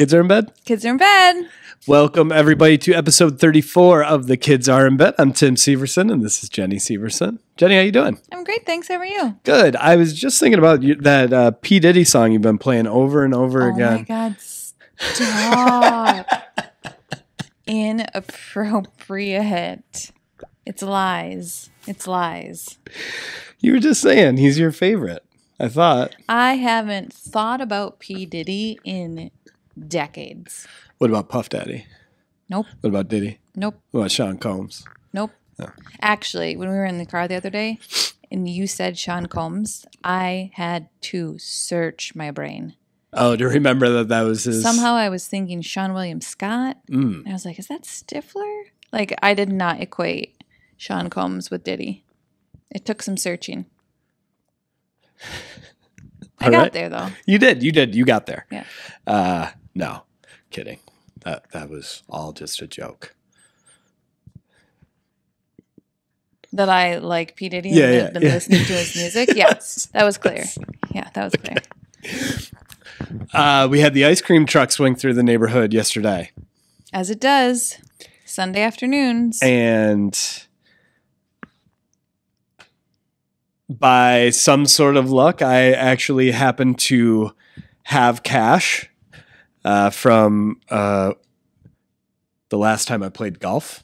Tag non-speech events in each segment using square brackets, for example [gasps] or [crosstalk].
kids are in bed. Kids are in bed. Welcome everybody to episode 34 of The Kids Are in Bed. I'm Tim Severson and this is Jenni Severson. Jenni, how are you doing? I'm great. Thanks. How are you? Good. I was just thinking about you, that uh, P Diddy song you've been playing over and over oh again. my God. Stop. [laughs] Inappropriate. It's lies. It's lies. You were just saying he's your favorite. I thought. I haven't thought about P. Diddy in decades. What about Puff Daddy? Nope. What about Diddy? Nope. What about Sean Combs? Nope. Actually, when we were in the car the other day and you said Sean Combs, I had to search my brain. Oh, do you remember that that was his? Somehow I was thinking Seann William Scott. Mm. I was like, is that Stifler? Like, I did not equate Sean Combs with Diddy. It took some searching. [laughs] I All got right. there though. You did. You did. You got there. Yeah. Uh, no, kidding. That that was all just a joke. That I like P. Diddy Yeah, and yeah, been yeah. listening to his music. [laughs] Yes, that was clear. Yeah, that was clear. Uh, we had the ice cream truck swing through the neighborhood yesterday, As it does. Sunday afternoons. and by some sort of luck, I actually happened to have cash uh, from uh, the last time I played golf.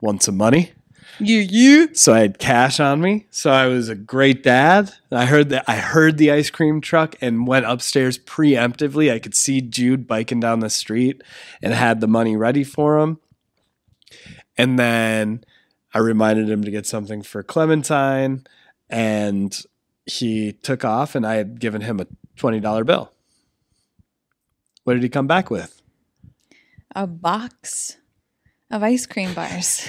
Won some money. You, you. So I had cash on me. So I was a great dad. I heard that I heard the ice cream truck and went upstairs preemptively. I could see Jude biking down the street and had the money ready for him. And then I reminded him to get something for Clementine and he took off and I had given him a $20 bill. What did he come back with? A box of ice cream bars.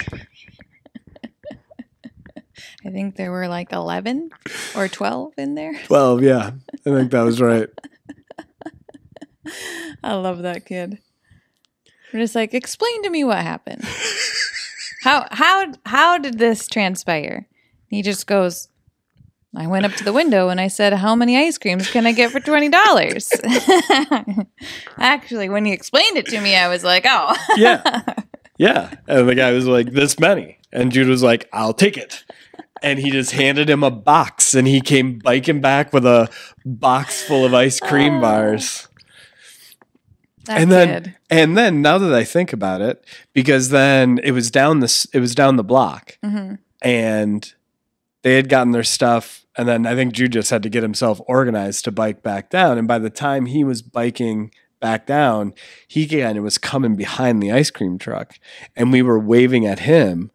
I think there were like 11 or 12 in there. 12, yeah. I think that was right. [laughs] I love that kid. We're just like, explain to me what happened. [laughs] how how how did this transpire? He just goes, I went up to the window and I said, How many ice creams can I get for twenty dollars? [laughs] Actually, when he explained it to me, I was like, Oh. [laughs] Yeah. Yeah. And the guy was like, this many. And Jude was like, I'll take it. And he just handed him a box and he came biking back with a box full of ice cream Oh. bars. That and then kid. and then now that I think about it, because then it was down this it was down the block Mhm. and they had gotten their stuff and then I think Jude just had to get himself organized to bike back down. And by the time he was biking back down, he kind of was coming behind the ice cream truck and we were waving at him.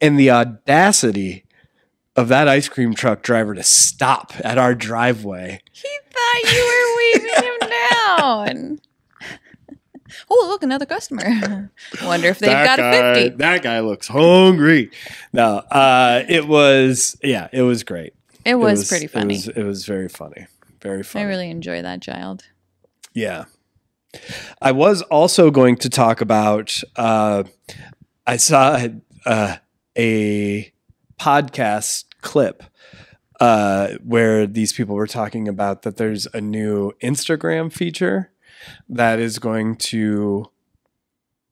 And the audacity of that ice cream truck driver to stop at our driveway. He thought you were waving him [laughs] down. [laughs] oh, look, another customer. [laughs] Wonder if they've got guy, a 50. That guy looks hungry. No, uh, it was yeah, it was great. It was, pretty funny. It was, it was very funny. Very funny. I really enjoy that child. Yeah. I was also going to talk about uh, I saw uh, a podcast clip uh, where these people were talking about that there's a new Instagram feature that is going to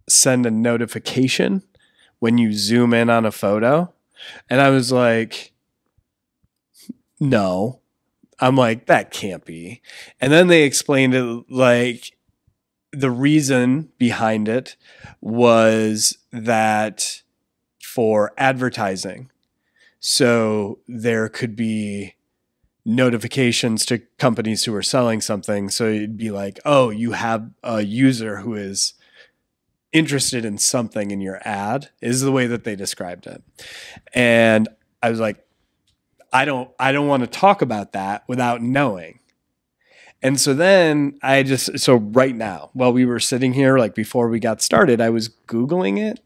send a notification when you zoom in on a photo. And I was like, no. I'm like, that can't be. And then they explained it like the reason behind it was that for advertising. So there could be notifications to companies who are selling something. So it'd be like, oh, you have a user who is interested in something in your ad, is the way that they described it. And I was like, I don't I don't want to talk about that without knowing. And so then I just so right now, while we were sitting here, like before we got started, I was Googling it.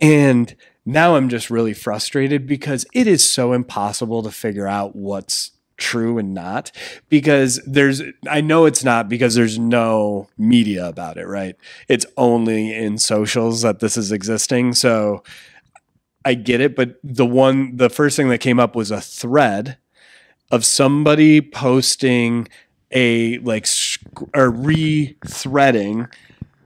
And now I'm just really frustrated because it is so impossible to figure out what's true and not because there's I know it's not because there's no media about it, right? It's only in socials that this is existing. So I get it, but the one the first thing that came up was a thread of somebody posting a like or re-threading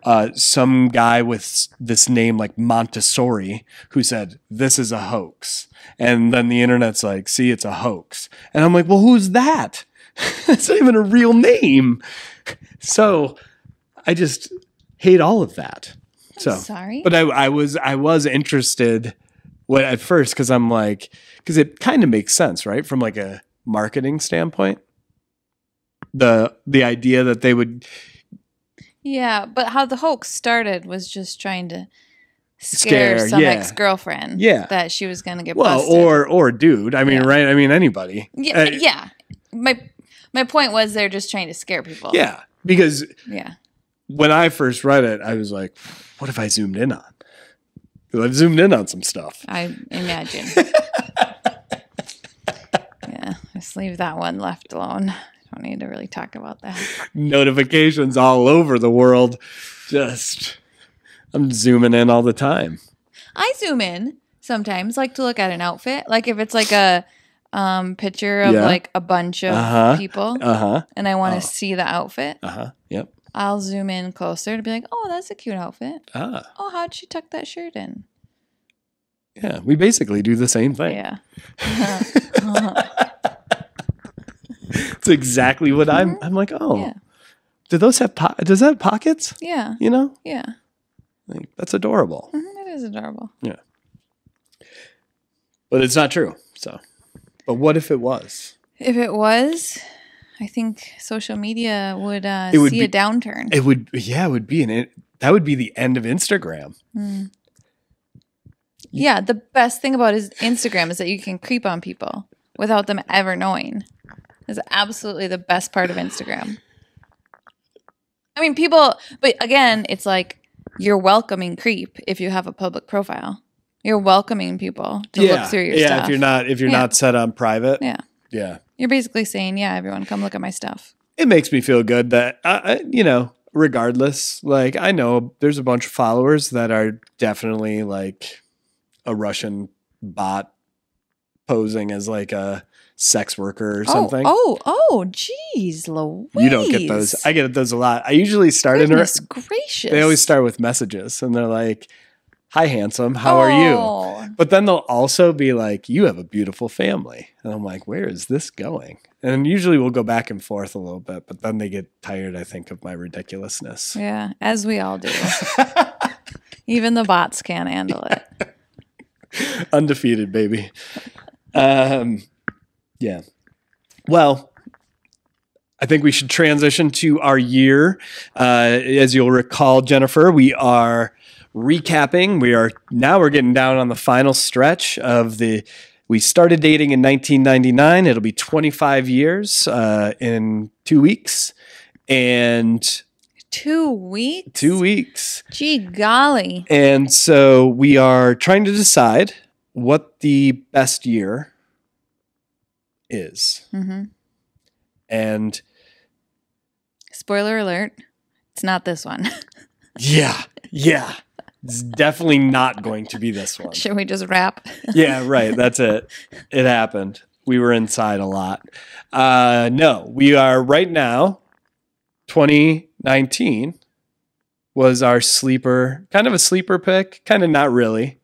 uh, some guy with this name like Montessori who said this is a hoax, and then the internet's like, see, it's a hoax, and I'm like, well, who's that? [laughs] That's not even a real name. So I just hate all of that. So Sorry. but I, I was I was interested what at first because I'm like because it kind of makes sense right from like a marketing standpoint the the idea that they would yeah, but how the hoax started was just trying to scare, Scare, some yeah. ex girlfriend. Yeah. That she was gonna get well busted. or or dude I mean Yeah. right I mean anybody yeah, Uh, yeah. My my point was they're just trying to scare people. yeah because Yeah. when I first read it I was like what if I zoomed in on 'Cause I've zoomed in on some stuff I imagine. [laughs] yeah. Just leave that one left alone. I don't need to really talk about that. notifications all over the world just I'm zooming in all the time I zoom in sometimes, like to look at an outfit. Like if it's like a um picture of Yeah. like a bunch of Uh-huh. people uh huh and I want to Oh. see the outfit, uh huh I'll zoom in closer to be like, oh, that's a cute outfit. ah Oh, how'd she tuck that shirt in? Yeah, we basically do the same thing. Yeah. [laughs] It's exactly what I'm. I'm like, oh, Mm-hmm. Yeah. do those have? Po- does that have pockets? Yeah. You know, Yeah. like, that's adorable. Mhm, It is adorable. Yeah. But it's not true. So, but what if it was? If it was, I think social media would, uh, It would see be- a downturn. It would. Yeah, it would be an. That would be the end of Instagram. Mm. Yeah, the best thing about is Instagram is that you can creep on people without them ever knowing. Is absolutely the best part of Instagram. I mean, people, but again, it's like you're welcoming creep if you have a public profile. You're welcoming people to yeah, look through your yeah. stuff. Yeah, if you're not, if you're Yeah. not set on private, Yeah. yeah. You're basically saying, "Yeah, everyone, come look at my stuff." It makes me feel good that I, you know, regardless, like I know there's a bunch of followers that are definitely like a Russian bot posing as like a sex worker or oh, something. Oh, oh, oh, jeez, Louise. You don't get those. I get those a lot. I usually start in. Goodness gracious. They always start with messages, and they're like, "Hi, handsome. How are you?" But then they'll also be like, "You have a beautiful family," and I'm like, "Where is this going?" And usually we'll go back and forth a little bit, but then they get tired. I think of my ridiculousness. Yeah, as we all do. [laughs] Even the bots can't handle it. [laughs] Undefeated, baby. Um, yeah. Well, I think we should transition to our year. Uh, as you'll recall, Jennifer, we are recapping. We are now we're getting down on the final stretch of the. We started dating in 1999. It'll be 25 years uh, in two weeks, and Two weeks? two weeks. Gee golly. And so we are trying to decide what the best year is. hmm And Spoiler alert. It's not this one. [laughs] yeah, yeah. It's definitely not going to be this one. Should we just wrap? Yeah, right. That's it. It happened. We were inside a lot. Uh, no, we are right now, 2019 was our sleeper, kind of a sleeper pick, kind of not really.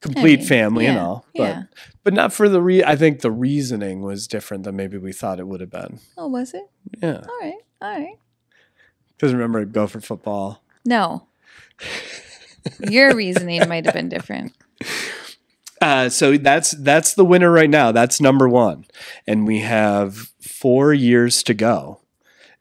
Complete I mean, family and all, but yeah. but not for the re. I think the reasoning was different than maybe we thought it would have been. Oh, was it? Yeah, All right. All right. because remember, go for football. No. [laughs] Your reasoning might have been different. Uh, so that's that's the winner right now. That's number one, and we have four years to go,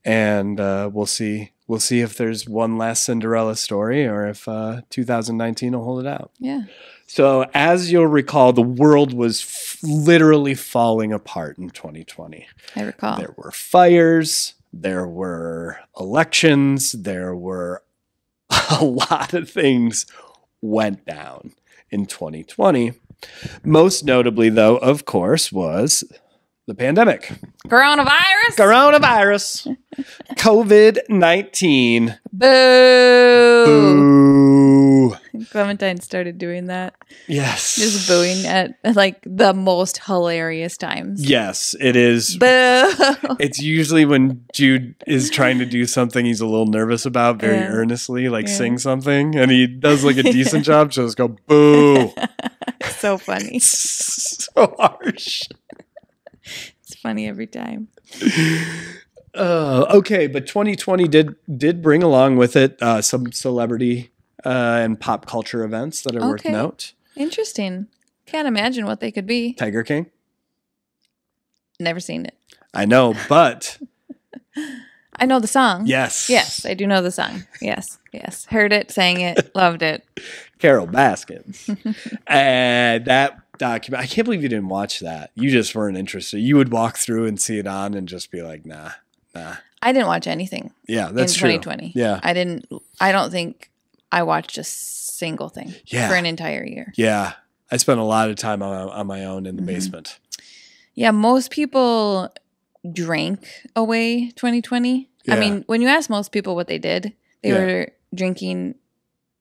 and uh, we'll see. We'll see if there's one last Cinderella story, or if uh, 2019 will hold it out. Yeah. So, as you'll recall, the world was f- literally falling apart in 2020. I recall. There were fires, there were elections, there were [laughs] a lot of things went down in 2020. Most notably, though, of course, was the pandemic. Coronavirus? Coronavirus, [laughs] COVID 19. Boo. Boo. [laughs] Clementine started doing that, Yes. just booing at like the most hilarious times. Yes, it is. Boo! It's usually when Jude is trying to do something he's a little nervous about very Yeah. earnestly, like Yeah. sing something, and he does like a [laughs] decent job. Just go boo. [laughs] so funny. so harsh. It's funny every time. Uh, okay, but 2020 did did bring along with it uh, some celebrity uh, and pop culture events that are worth note. Interesting. Can't imagine what they could be. Tiger King. Never seen it. I know, but [laughs] I know the song. yes, Yes, I do know the song. Yes, yes. Heard it, sang it, [laughs] loved it. Carole Baskin. [laughs] and that document, I can't believe you didn't watch that. You just weren't interested. You would walk through and see it on and just be like, nah, nah. I didn't watch anything Yeah, that's in true. 2020. Yeah. I didn't, I don't think I watched a single thing Yeah. for an entire year. Yeah. I spent a lot of time on, on my own in the Mhm. basement. Yeah, most people drank away 2020. I mean, when you ask most people what they did, they Yeah. were drinking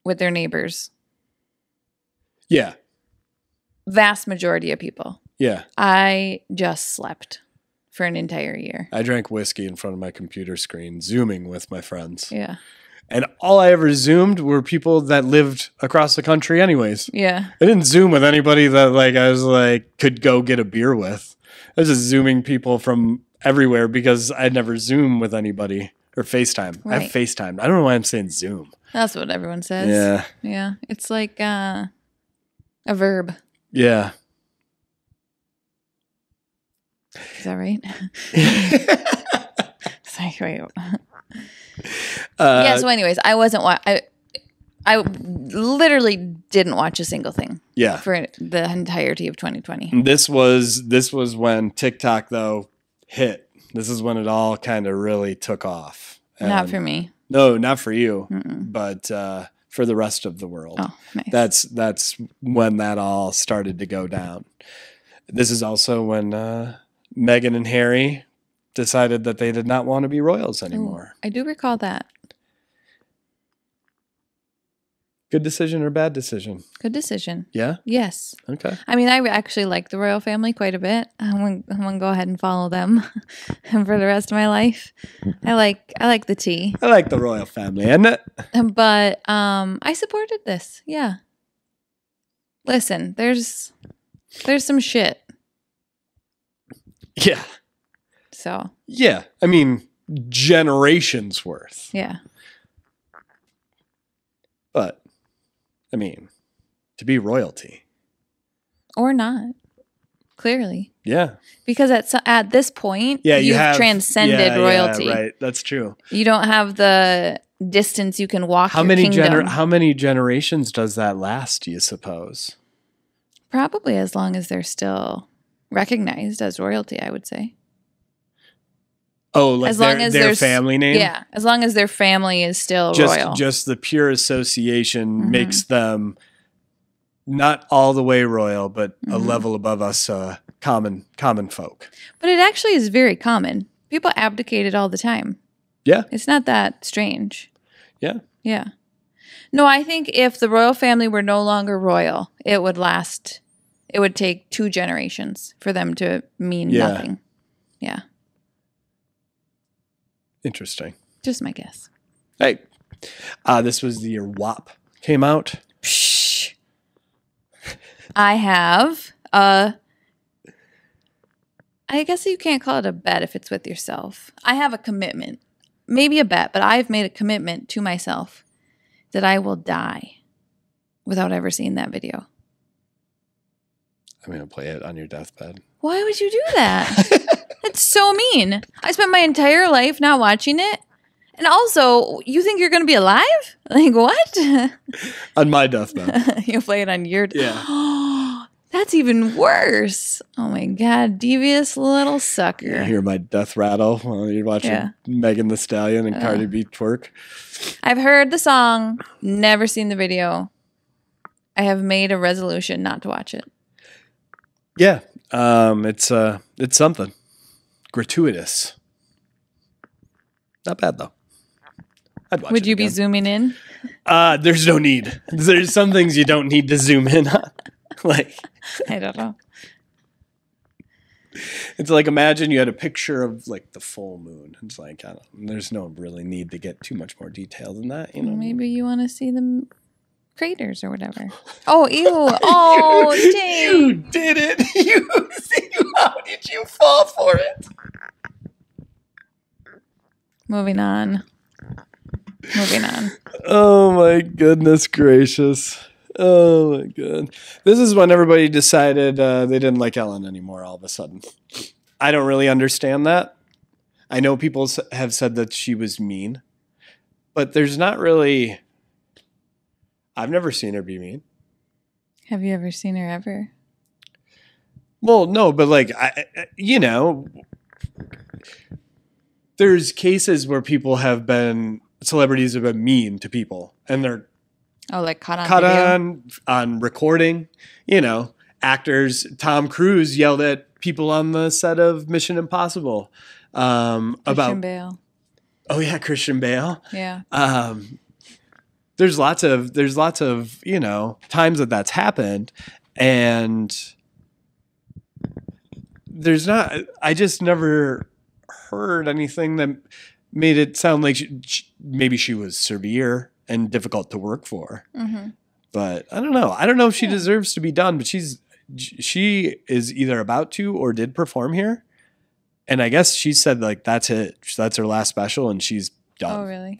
with their neighbors. Yeah. Vast majority of people. Yeah. I just slept for an entire year. I drank whiskey in front of my computer screen, zooming with my friends. Yeah. And all I ever zoomed were people that lived across the country, anyways. Yeah. I didn't zoom with anybody that like I was like could go get a beer with. I was just zooming people from everywhere because I'd never zoom with anybody or FaceTime. I Right. have FaceTime. I don't know why I'm saying Zoom. That's what everyone says. Yeah. Yeah. It's like uh, a verb. Yeah. Is that right? [laughs] [laughs] Sorry, wait. [laughs] uh, yeah. So, anyways, I wasn't. Wa- I I literally didn't watch a single thing yeah. for the entirety of 2020. This was this was when TikTok though hit. This is when it all kind of really took off. Not for me. No, not for you, Mm-mm. but uh, for the rest of the world. Oh, nice. that's that's when that all started to go down. This is also when uh, Meghan and Harry decided that they did not want to be royals Ooh, anymore. I do recall that. Good decision or bad decision? Good decision. Yeah. Yes. Okay. I mean, I actually like the royal family quite a bit. I'm gonna, I'm gonna go ahead and follow them [laughs] for the rest of my life. [laughs] I like I like the tea, I like the royal family, and it? but um, I supported this. Yeah. Listen, there's there's some shit. yeah, So yeah. I mean, generations worth. yeah, But I mean, to be royalty, or not. Clearly, yeah, because at so- at this point, yeah. You you've transcended yeah, yeah, royalty. right? That's true. You don't have the distance you can walk. How many gener- How many generations does that last? Do you suppose? Probably as long as they're still recognized as royalty, I would say. Oh, like As their, long as their family name. Yeah, as long as their family is still just royal. just the pure association Mhm. makes them not all the way royal, but a Mhm. level above us, uh, common common folk. but it actually is very common. People abdicate it all the time. Yeah. It's not that strange. Yeah. Yeah. No, I think if the royal family were no longer royal, it would last, it would take two generations for them to mean Yeah. nothing. Yeah. Interesting. Just my guess. Hey, uh, this was the year WAP came out. Psh. I have a. I guess you can't call it a bet if it's with yourself. I have a commitment, maybe a bet, but I've made a commitment to myself that I will die without ever seeing that video. I'm gonna play it on your deathbed. Why would you do that? [laughs] That's so mean. I spent my entire life not watching it. And also, you think you're going to be alive? [laughs] Like, what? [laughs] on my deathbed. [laughs] You'll play it on your. Yeah. [gasps] That's even worse. Oh my god, devious little You sucker. hear my death rattle while you're watching Yeah. Megan Thee Stallion and Uh. Cardi B twerk. I've heard the song, never seen the video. I have made a resolution not to watch it. Yeah, um, it's uh, it's something gratuitous. Not bad though. I'd watch Would you be zooming in? Uh, there's no need. There's some things you don't need to zoom in on. [laughs] like I don't know. it's like imagine you had a picture of like the full moon. It's like I don't, there's no really need to get too much more detail than that. You know, Maybe you want to see the craters or whatever. Oh, ew. [laughs] Oh, [laughs] you dang. did it. You [laughs] how did you fall for it? Moving on. Moving on. Oh my goodness gracious. Oh my god. This is when everybody decided uh, they didn't like Ellen anymore all of a sudden. I don't really understand that. I know people have said that she was mean, but there's not really. I've never seen her be mean. Have you ever seen her ever? Well, no, but like I, I- you know, there's cases where people have been celebrities have been mean to people, and they're Oh, like caught on caught video? on on recording. You know, actors. Tom Cruise yelled at people on the set of Mission Impossible um, Christian about. Bale. Oh yeah, Christian Bale. Yeah. Um, there's lots of there's lots of you know times that that's happened, and there's not. I just never heard anything that made it sound like she, she- maybe she was severe and difficult to work for. hmm But I don't know. I don't know if she Yeah. deserves to be done, but she's she is either about to or did perform here. And I guess she said like that's it. That's her last special and she's done. Oh, really?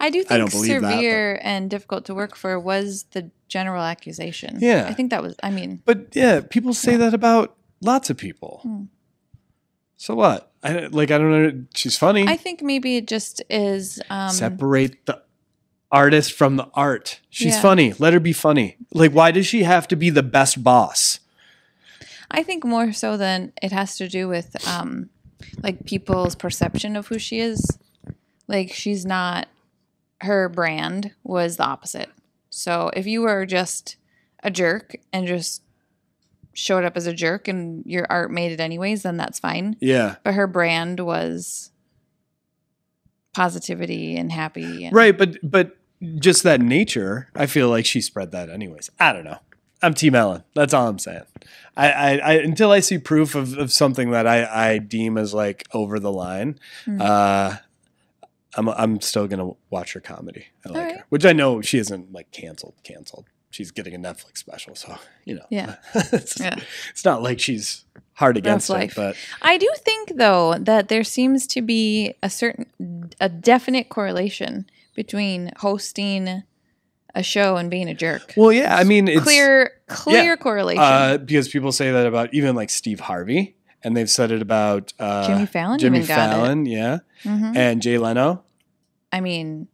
I do think I don't believe that, severe and difficult to work for was the general accusation. Yeah. I think that was, I mean, But yeah, people say Yeah. that about lots of people. Hmm. So what? I like I don't know. She's funny. I think maybe it just is. Um, Separate the artist from the art. She's Yeah. funny. Let her be funny. Like why does she have to be the best boss? I think more so than it has to do with um, like people's perception of who she is. Like she's not. Her brand was the opposite. So if you were just a jerk and just showed up as a jerk and your art made it anyways, then that's fine. Yeah. But her brand was positivity and happy. And, Right, but but just that nature, I feel like she spread that anyways. I don't know. I'm Team Ellen. That's all I'm saying. I, I, I until I see proof of, of something that I, I deem as like over the line, Hmm. uh, I'm I'm still gonna watch her comedy. I like Alright. her, which I know she isn't like canceled. Canceled. She's getting a Netflix special, so you know. Yeah. [laughs] it's, Yeah. it's not like she's hard against it, but I do think though that there seems to be a certain a definite correlation between hosting a show and being a jerk. well, yeah. I mean, it's clear clear yeah. correlation. Uh, because people say that about even like Steve Harvey, and they've said it about uh, Jimmy Fallon Jimmy even got it. Fallon, yeah, Mhm. and Jay Leno. I mean,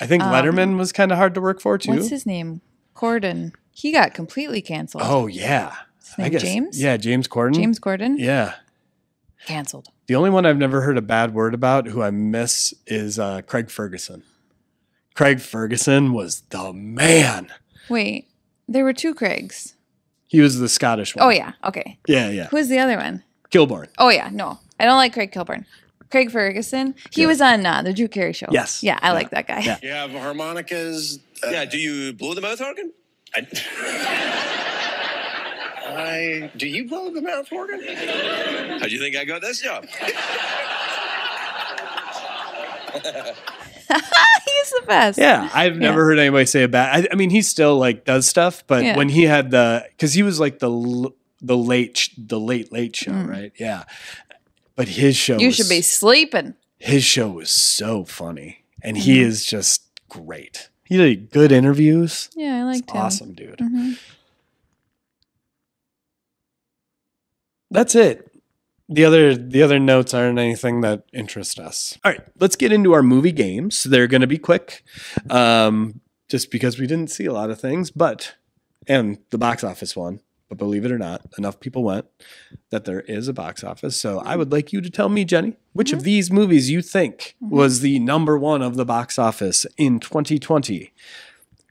I think Um, Letterman was kind of hard to work for too. what's his name? Corden. He got completely canceled. oh yeah, His name James? Yeah, James Corden. James Corden Yeah. canceled. The only one I've never heard a bad word about, who I miss, is uh, Craig Ferguson. Craig Ferguson was the man. Wait, there were two Craigs. He was the Scottish one. Oh yeah, okay. yeah, yeah. Who's the other one? Kilborn. Oh yeah, no, I don't like Craig Kilborn. Craig Ferguson. He Yeah. was on uh, the Drew Carey show. Yes. Yeah, I Yeah. like that guy. Yeah. You have harmonicas. Uh, Yeah, do you blow the mouth organ? I, I- do you blow the mouth organ? How do you think I got this job? [laughs] He's the best. Yeah, I've never heard anybody say a bad. I, I mean, he still like does stuff, but Yeah. when he had the because he was like the the late the late late show, Mm. right? Yeah, but his show You was, should be sleeping. his show was so funny, and Mm-hmm. he is just great. He did good interviews. Yeah, I It's liked him. awesome, dude. Mhm. That's it. The other the other notes aren't anything that interest us. All right, let's get into our movie games. They're going to be quick, um, just because we didn't see a lot of things, but and the box office one. But believe it or not, enough people went that there is a box office. So I mm-hmm. would like you to tell me, Jenni, which of mm-hmm. these movies you think mm-hmm. was the number one of the box office in 2020?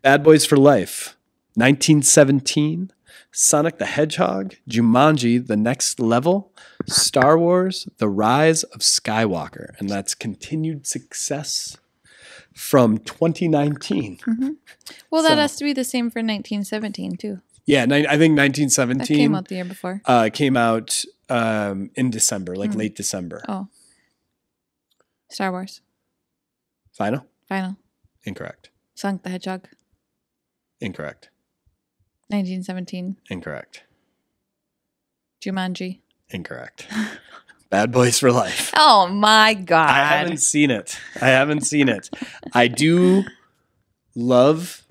Bad Boys for Life, 1917, Sonic the Hedgehog, Jumanji, The Next Level, Star Wars, The Rise of Skywalker. And that's continued success from 2019. Well, that So- has to be the same for 1917 too. Yeah, ni- I think That 1917 came out the year before. uh, came out um, in December, like Hmm. late December. Oh, Star Wars Final? final. Incorrect. Sonic the Hedgehog. Incorrect. 1917. Incorrect. Jumanji. Incorrect. [laughs] Bad Boys for Life. Oh my god. I haven't seen it. I haven't seen it. I do love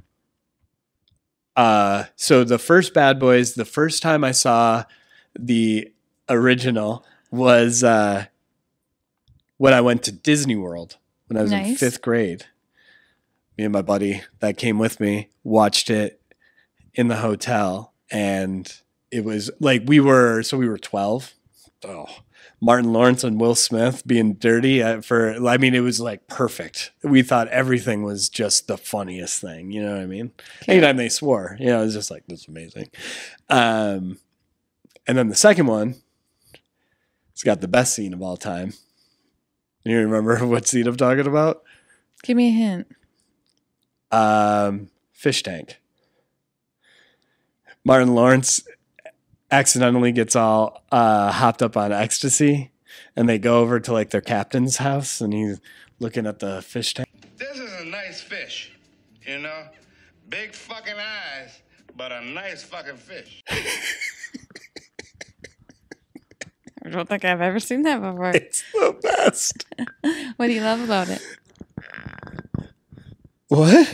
uh so the first Bad Boys, the first time I saw the original was uh when I went to Disney World when I was in 5th grade. Me and my buddy that came with me watched it in the hotel and it was like we were so we were 12. Oh, Martin Lawrence and Will Smith being dirty for I mean it was like perfect. We thought everything was just the funniest thing, you know what I mean? Anytime they swore, you know, it was just like this is amazing. Um and then the second one it's got the best scene of all time. You remember [laughs] what scene I'm talking about? Give me a hint. Um fish tank. Martin Lawrence accidentally gets all uh, hopped up on ecstasy, and they go over to like their captain's house, and he's looking at the fish tank. This is a nice fish, you know? Big fucking eyes, but a nice fucking fish. [laughs] I don't think I've ever seen that before. It's the best. [laughs] What do you love about it? What?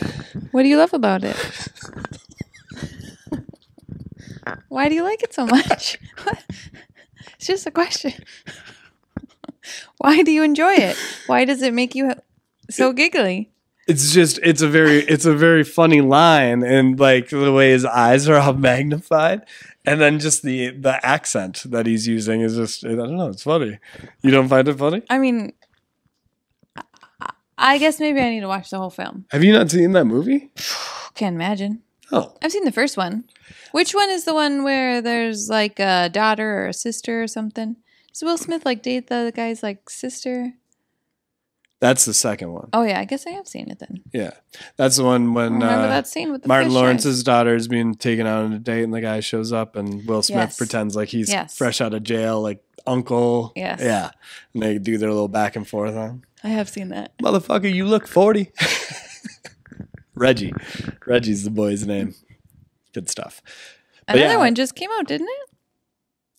What do you love about it? [laughs] Why do you like it so much? [laughs] It's just a question. [laughs] Why do you enjoy it? Why does it make you so giggly? It's just it's a very it's a very funny line, and like the way his eyes are all [laughs] magnified, and then just the the accent that he's using is just I don't know. It's funny. You don't find it funny? I mean, I- I guess maybe I need to watch the whole film. Have you not seen that movie? [sighs] Can't imagine. Oh, I've seen the first one. Which one is the one where there's like a daughter or a sister or something? Does Will Smith like date the guy's like sister? that's the second one. Oh yeah, I guess I have seen it then. Yeah, that's the one when remember uh, that scene with the Martin Lawrence's eyes. daughter is being taken out on a date, and the guy shows up, and Will Smith Yes. pretends like he's Yes. fresh out of jail, like uncle. Yes. Yeah, and they do their little back and forth on. I have seen that. Motherfucker, you look forty. [laughs] Reggie, Reggie's the boy's name. Good stuff. But Another yeah, one just came out, didn't it?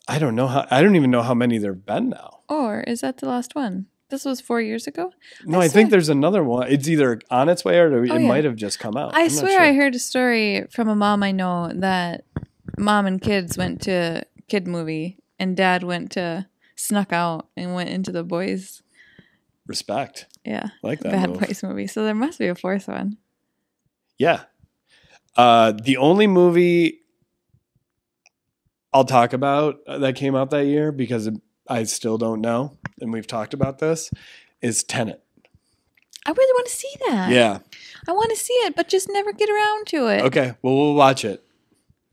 I don't know how. I don't even know how many there've been now. Or is that the last one? This was four years ago. No, I I, think there's another one. It's either on its way or it Oh, yeah. might have just come out. I I'm swear I heard a story from a mom I know that mom and kids went to kid movie and dad went to snuck out and went into the boys respect. yeah I like that. bad move. boys movie. So there must be a fourth one. Yeah. Uh, the only movie I'll talk about uh, that came out that year because I still don't know, and we've talked about this, is Tenet. I really want to see that. Yeah. I want to see it, but just never get around to it. Okay. Well, we'll watch it,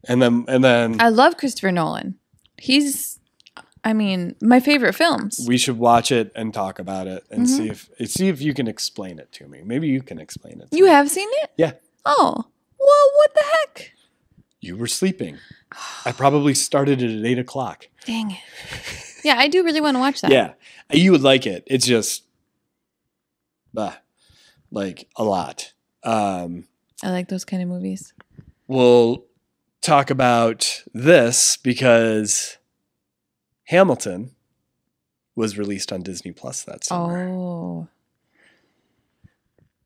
and then and then I love Christopher Nolan. He's, I mean, my favorite films. we should watch it and talk about it and Mm-hmm. see if see if you can explain it to me. Maybe you can explain it. To You me. have seen it? Yeah. Oh, well, what the heck? You were sleeping. I probably started it at eight o'clock. Dang it. Yeah, I do really want to watch that. Yeah, you would like it. It's just, bah, like a lot. Um, I like those kind of movies. we'll talk about this because Hamilton was released on Disney Plus that summer, Oh,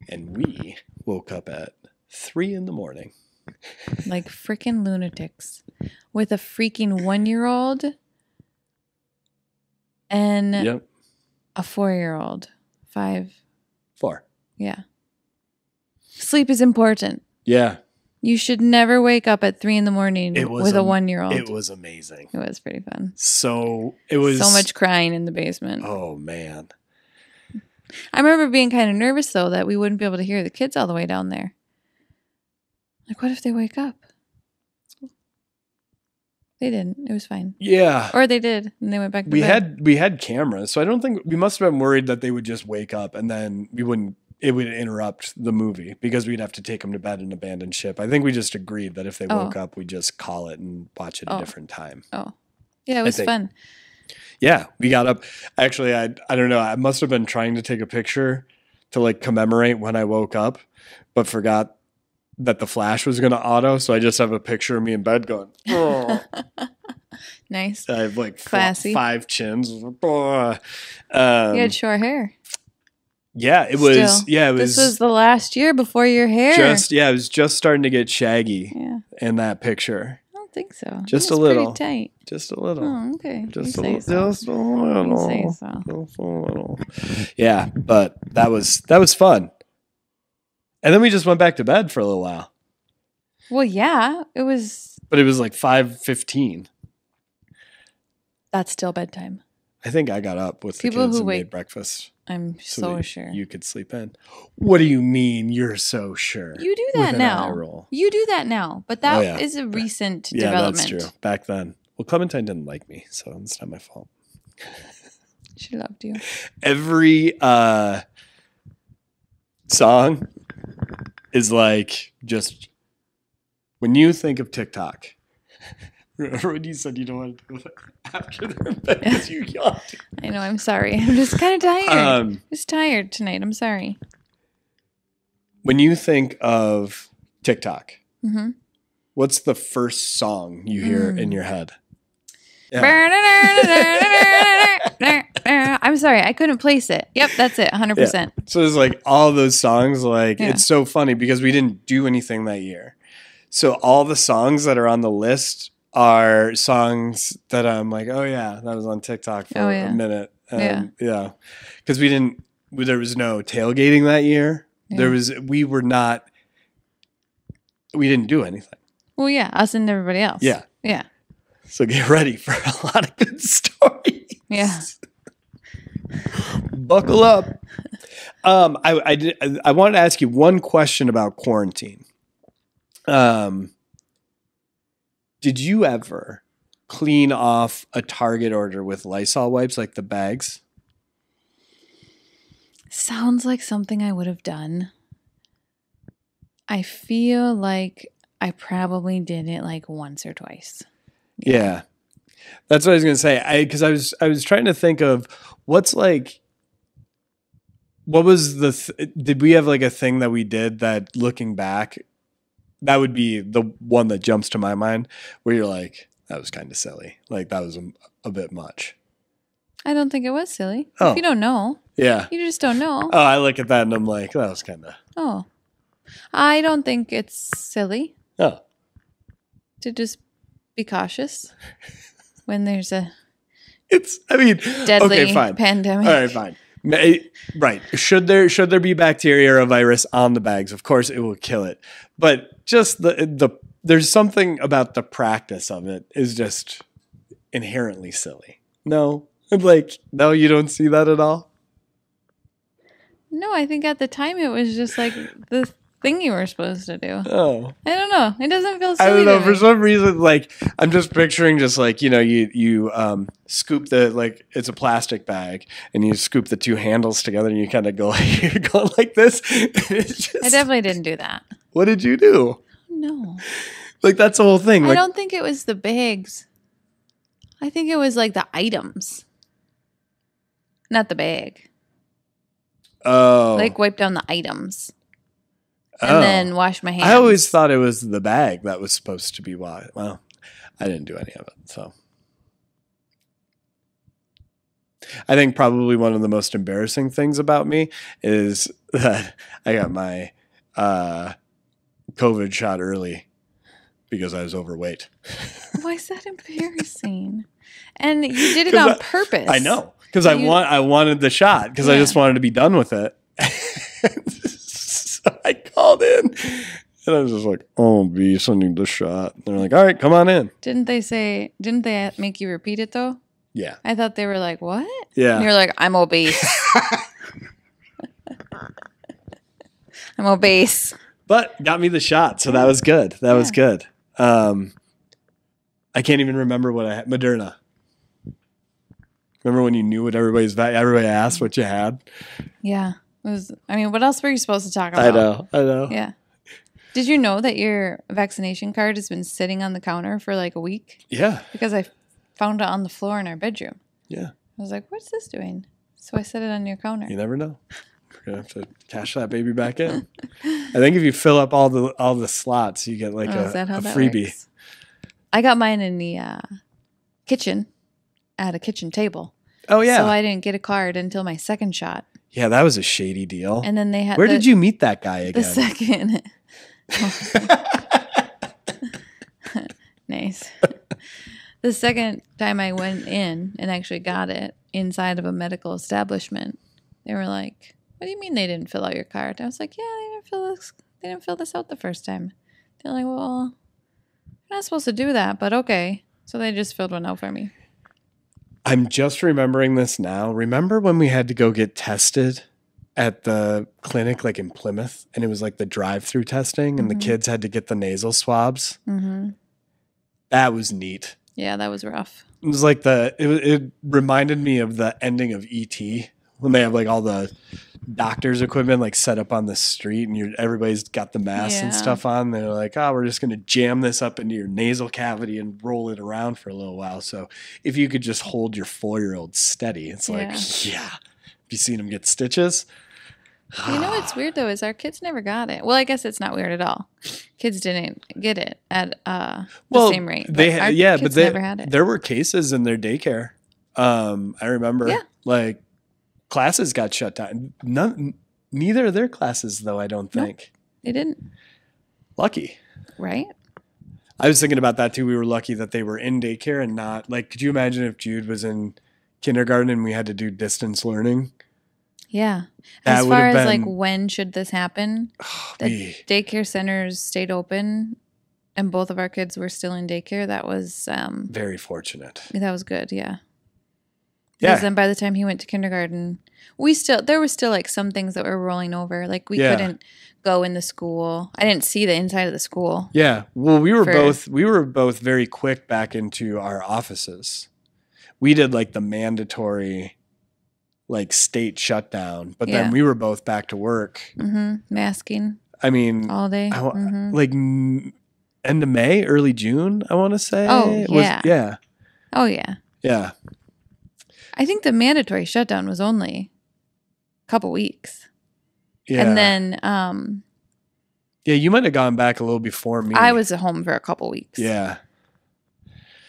and we woke up at three in the morning. [laughs] like freaking lunatics with a freaking one year old and Yep, a four year old. Five. four. Yeah. Sleep is important. Yeah, You should never wake up at three in the morning It was with a am- one year old. it was amazing. It was pretty fun. So it was So much crying in the basement. Oh man, I remember being kind of nervous though that we wouldn't be able to hear the kids all the way down there. Like, what if they wake up? They didn't. It was fine. yeah. Or they did, and they went back to we bed. had we had cameras, so I don't think we must have been worried that they would just wake up and then we wouldn't it would interrupt the movie because we'd have to take them to bed and abandon ship. I think we just agreed that if they Oh. woke up, we just call it and watch it a Oh. different time. Oh, yeah, it was fun. Yeah, we got up. Actually, I I don't know. I must have been trying to take a picture to like commemorate when I woke up, but forgot that the flash was going to auto. So I just have a picture of me in bed going. "Oh." [laughs] Nice. I have like Classy. five chins. Oh. Um, you had short hair. yeah, it was. Still. Yeah, it was, This was the last year before your hair. just. Yeah, it was just starting to get shaggy yeah, in that picture. I don't think so. Just a little. tight. Just a little. Oh, okay. Just a, li- so. just a little. say so. Just a little. Yeah, but that was that was fun. And then we just went back to bed for a little while. Well, yeah, it was. But it was like five fifteen. That's still bedtime. I think I got up with People the kids who and wake- made breakfast. I'm So so sure. You could sleep in. What do you mean you're so sure? You do that now. You do that now, but that is yeah. a recent Yeah, development. that's true. Back then. Well, Clementine didn't like me, so it's not my fault. She loved you. every uh song is like just when you think of TikTok. Remember when you said you don't want to do it after they're because you [laughs] yawned? I know. I'm sorry. I'm just kind of tired. Um, just tired tonight. I'm sorry. when you think of TikTok, hmm what's the first song you hear in Mm. your head? Yeah. [laughs] I'm sorry. I couldn't place it. Yep, that's it. 100%. So it's like all those songs, like Yeah. it's so funny because we didn't do anything that year. So all the songs that are on the list are songs that I'm like, oh yeah, that was on TikTok for Oh, yeah. a minute. And, yeah. Because we didn't, there was no tailgating that year. There was, we were not, we didn't do anything. Well, yeah, us and everybody else. Yeah. Yeah. So get ready for a lot of good stories. Yeah. Buckle up. Um, I, I, did, I wanted to ask you one question about quarantine. Um, did you ever clean off a Target order with Lysol wipes, like the bags? Sounds like something I would have done. I feel like I probably did it like once or twice. Yeah. That's what I was gonna say. I because I was I was trying to think of what's like what was the th- did we have like a thing that we did that looking back that would be the one that jumps to my mind where you're like that was kind of silly like that was a, a bit much I don't think it was silly. Oh. If you oh. don't know, yeah you just don't know. oh I look at that and I'm like that was kind of Oh. I don't think it's silly oh to just be cautious when there's a it's I mean deadly okay fine pandemic. All right, fine. Ma- eh, Right. Should there should there be bacteria or a virus on the bags? Of course, it will kill it. But just the the there's something about the practice of it is just inherently silly. No, [laughs] like no, you don't see that at all. No, I think at the time it was just like the thing you were supposed to do. Oh, I don't know. It doesn't feel. I don't know. For me. some reason, like I'm just picturing just like you know you you um scoop the like it's a plastic bag and you scoop the two handles together and you kind of go [laughs] you're going like this. [laughs] It's I definitely didn't do that. what did you do? No. Like that's the whole thing. I Like, don't think it was the bags. I think it was like the items. Not the bag. oh, Like wipe down the items and oh. then wash my hands. I always thought it was the bag that was supposed to be why. Well, I didn't do any of it, so. I think probably one of the most embarrassing things about me is [laughs] that I got my uh, COVID shot early because I was overweight. [laughs] Why is that embarrassing? And you did it on I- purpose. I know because I want I wanted the shot because I just wanted to be done with it. [laughs] so I called in and I was just like, "Oh, I need the shot." And they're like, "All right, come on in." Didn't they say? Didn't they make you repeat it though? Yeah, I thought they were like, "What?" yeah. And you're like, "I'm obese. [laughs] I'm obese." but got me the shot, so that was good. That was good. Um, I can't even remember what I had. Moderna. Remember when you knew what everybody's everybody asked what you had? Yeah. It was. I mean, what else were you supposed to talk about? I know. I know. Yeah. Did you know that your vaccination card has been sitting on the counter for like a week? Yeah. Because I found it on the floor in our bedroom. Yeah. I was like, "What's this doing?" So I set it on your counter. You never know. We're gonna have to cash that baby back in. I think if you fill up all the all the slots, you get like Oh, a, is that how a freebie. works? I got mine in the uh, kitchen at a kitchen table. Oh yeah. So I didn't get a card until my second shot. Yeah, that was a shady deal. And then they had Where the, did you meet that guy again? the second [laughs] nice. the second time I went in and actually got it inside of a medical establishment, they were like, "What do you mean they didn't fill out your card?" I was like, "Yeah, they didn't fill this. They didn't fill this out the first time." They're like, "Well, you're not supposed to do that, but okay." So they just filled one out for me. I'm just remembering this now. Remember when we had to go get tested at the clinic, like in Plymouth, and it was like the drive-through testing, and Mhm. the kids had to get the nasal swabs. Mm-hmm. That was neat. Yeah, that was rough. It was like the it, it reminded me of the ending of ET when they have like all the doctors equipment like set up on the street and you're everybody's got the masks and stuff on. They're like, oh, we're just gonna jam this up into your nasal cavity and roll it around for a little while. So if you could just hold your four year old steady, it's like, yeah. Have you seen him get stitches? You know what's weird though is our kids never got it. Well, I guess it's not weird at all. Kids didn't get it at uh, the same rate. They but ha- our yeah, but they, never had it. there were cases in their daycare. Um, I remember Yeah. like classes got shut down. None, neither of their classes though. I don't Nope. think. They didn't, Lucky. right? I was thinking about that too. We were lucky that they were in daycare and not like. Could you imagine if Jude was in kindergarten and we had to do distance learning? Yeah. That as far as like when should this happen? The We- daycare centers stayed open, and both of our kids were still in daycare. That was um, very fortunate. that was good. Yeah. Yeah. Because then by the time he went to kindergarten, we still there was still like some things that were rolling over. Like we Yeah. couldn't go in the school. I didn't see the inside of the school. Yeah. Well, we were For- both we were both very quick back into our offices. We did like the mandatory like state shutdown, but Yeah. then we were both back to work. hmm Masking I mean, all day. I Mhm. like end of May, early June, I want to say. Oh, Was- yeah. yeah. Oh yeah. Yeah. I think the mandatory shutdown was only a couple weeks. Yeah. And then um Yeah, you might have gone back a little before me. I was at home for a couple weeks. Yeah.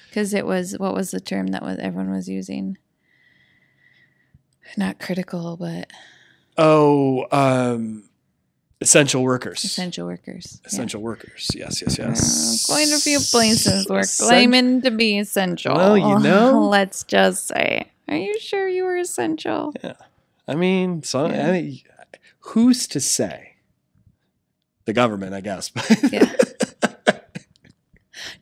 Because it was what was the term that was everyone was using? Not critical, but Oh, um essential workers. essential workers. Yeah. Essential workers. Yes, yes, yes. Uh, quite a few places were Essen- claiming to be essential. Well, you know. [laughs] Let's just say, are you sure you were essential? Yeah. I mean, so Yeah. I mean, who's to say? The government, I guess. [laughs] Yeah.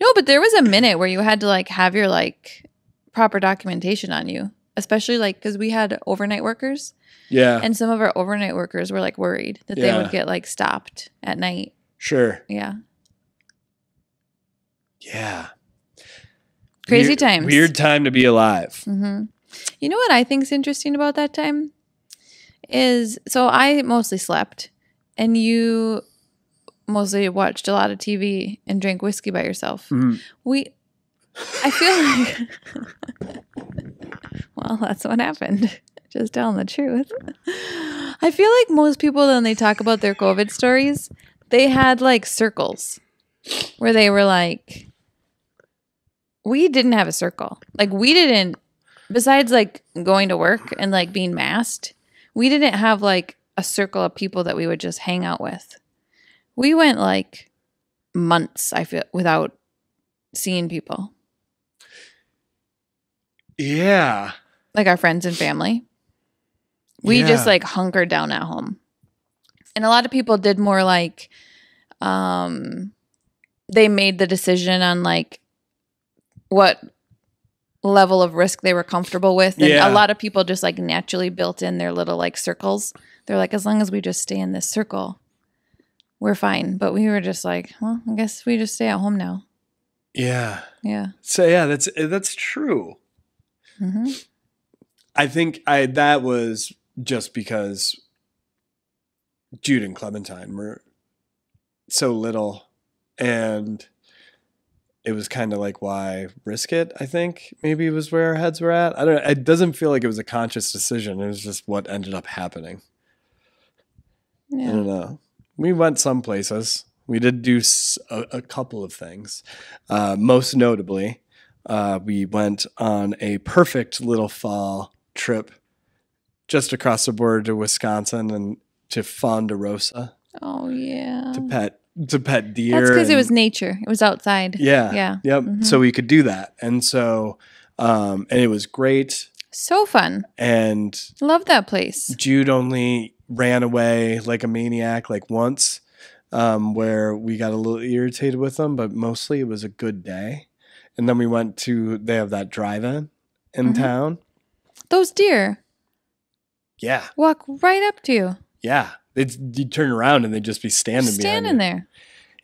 No, but there was a minute where you had to like have your like proper documentation on you, especially like because we had overnight workers, yeah, and some of our overnight workers were like worried that they would get like stopped at night. sure. Yeah, Yeah. Crazy Weird- times. Weird time to be alive. hmm You know what I think is interesting about that time is so I mostly slept, and you mostly watched a lot of TV and drank whiskey by yourself. Mhm. We, I feel like, [laughs] well, that's what happened. [laughs] Just telling the truth. I feel like most people, when they talk about their COVID stories, they had like circles where they were like, we didn't have a circle. Like, we didn't, besides like going to work and like being masked, we didn't have like a circle of people that we would just hang out with. We went like months, I feel, without seeing people, Yeah. like our friends and family. We Yeah. just like hunkered down at home. And a lot of people did more like um they made the decision on like what level of risk they were comfortable with. And Yeah. a lot of people just like naturally built in their little like circles. They're like, as long as we just stay in this circle, we're fine. But we were just like, well, I guess we just stay at home now. Yeah. Yeah. So yeah, that's that's true. hmm I think I that was just because Jude and Clementine were so little, and it was kind of like why risk it. I think maybe was where our heads were at. I don't. Know it doesn't feel like it was a conscious decision. It was just what ended up happening. I don't know. We went some places. We did do a couple of things. Uh, most notably, uh, we went on a perfect little fall trip just across the border to Wisconsin and to Fawn-Doe-Rosa Oh yeah. to pet to pet deer. That's because it was nature. It was outside. yeah Yeah. yep. Mhm. So we could do that, and so um, and it was great. So fun. And Love that place. Jude only ran away like a maniac like once, um, where we got a little irritated with him, but mostly it was a good day. And then we went to they have that drive-in in Mhm. town. Those deer Yeah, walk right up to you, yeah. It's you turn around and they'd just be standing, standing there.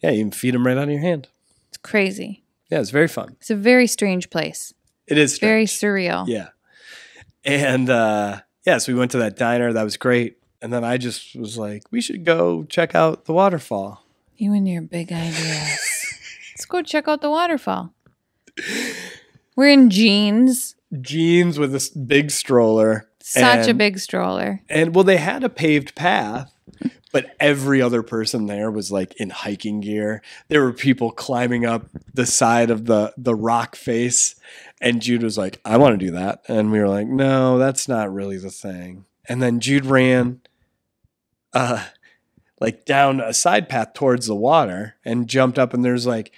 Yeah, you can feed them right out of your hand. It's crazy. Yeah, it's very fun. It's a very strange place. It is Very strange. surreal. Yeah. And uh yeah, so we went to that diner. That was great. And then I just was like, we should go check out the waterfall. You and your big ideas. [laughs] Let's go check out the waterfall. We're in jeans. Jeans with a big stroller. Such a big stroller. And well, they had a paved path, but every other person there was like in hiking gear. There were people climbing up the side of the the rock face, and Jude was like, "I want to do that," and we were like, "No, that's not really the thing." And then Jude ran, uh, like down a side path towards the water and jumped up, and there's like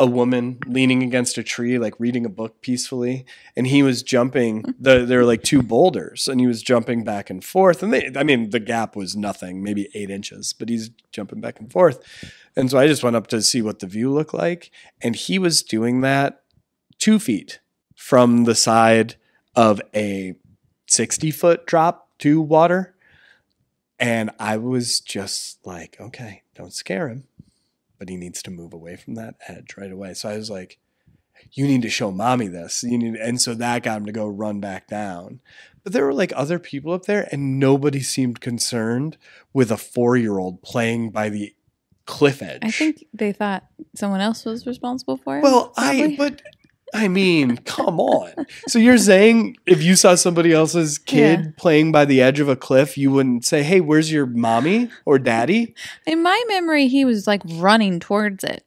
a woman leaning against a tree, like reading a book peacefully, and he was jumping. [laughs] The, there were like two boulders, and he was jumping back and forth. And they, I mean, the gap was nothing, maybe eight inches, but he's jumping back and forth. And so I just went up to see what the view looked like, and he was doing that two feet from the side of a sixty foot drop to water. And I was just like, okay, don't scare him but he needs to move away from that edge right away. So I was like, you need to show mommy this. You need, and so that got him to go run back down. But there were like other people up there, and nobody seemed concerned with a four year old playing by the cliff edge. I think they thought someone else was responsible for it. Well, I but I mean, come on. So you're saying if you saw somebody else's kid Yeah. playing by the edge of a cliff, you wouldn't say, "Hey, where's your mommy or daddy?" in my memory, he was like running towards it.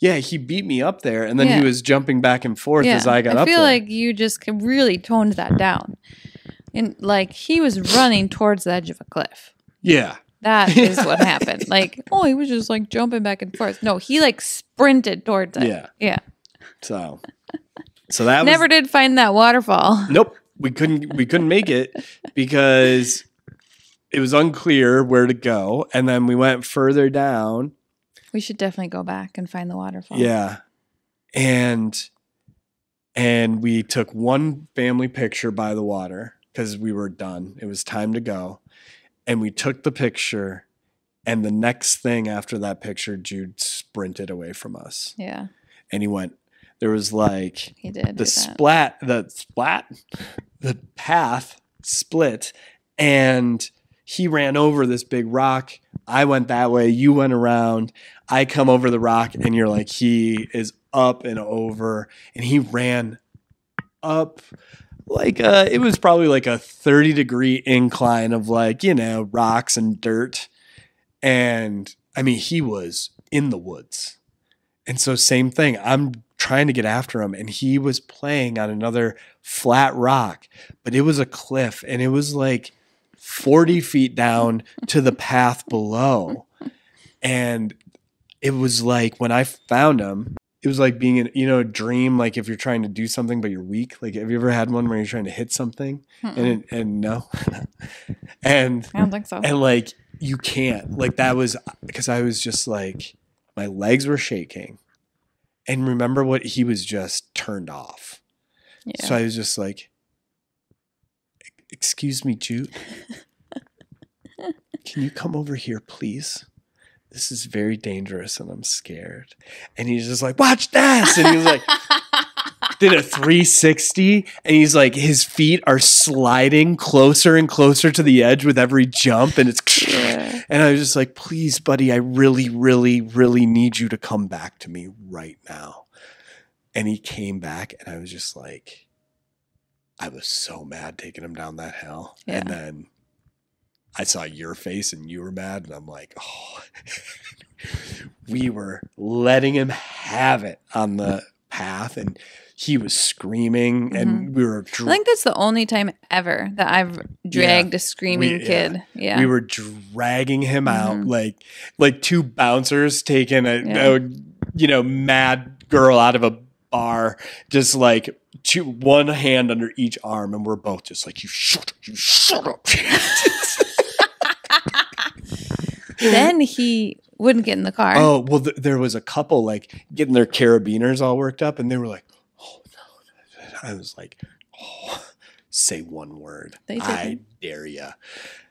Yeah, he beat me up there, and then Yeah. he was jumping back and forth as I got I up I feel there. like you just really toned that down. And like he was running towards the edge of a cliff. yeah, That [laughs] is what happened. Like, oh, he was just like jumping back and forth. No, he like sprinted towards it. Yeah. Yeah. So so that Never was did find that waterfall. nope. We couldn't we couldn't make it because it was unclear where to go, and then we went further down. We should definitely go back and find the waterfall. Yeah. And and we took one family picture by the water because we were done. It was time to go. And we took the picture and the next thing after that picture Jude sprinted away from us. Yeah. And he went there was like He did. the splat the splat the path split and he ran over this big rock. I went that way you went around. I come over the rock and you're like he is up and over. And he ran up like uh it was probably like a 30 degree incline of like you know rocks and dirt. And i mean he was in the woods. And so same thing i'm trying to get after him and he was playing on another flat rock but it was a cliff and it was like 40 feet down [laughs] to the path below. And it was like when i found him it was like being in you know a dream like if you're trying to do something but you're weak. Like have you ever had one where you're trying to hit something? And it, and no. [laughs] And I don't think so. and like you can't. Like that was because i was just like my legs were shaking and remember what he was just turned off. Yeah. so i was just like excuse me jude. [laughs] Can you come over here please? This is very dangerous and i'm scared. And he's just like watch this. And he was like [laughs] did a 360 and he's like his feet are sliding closer and closer to the edge with every jump and it's Yeah. And I was just like, please, buddy, I really, really, really need you to come back to me right now. And he came back, and I was just like, I was so mad taking him down that hill. And then I saw your face and you were mad, and I'm like, oh, [laughs] we were letting him have it on the path, and he was screaming, and we were I think that's the only time ever that I've dragged a screaming We- kid. Yeah. we were dragging him out Mhm. like like two bouncers taking a, Yeah. a, you know mad girl out of a bar, just like two, one hand under each arm, and we're both just like, you shut up, you shut up. [laughs] then he wouldn't get in the car. Oh well, th- there was a couple like getting their carabiners all worked up, and they were like! I was like, "Oh, [laughs] say one word. They I dare ya."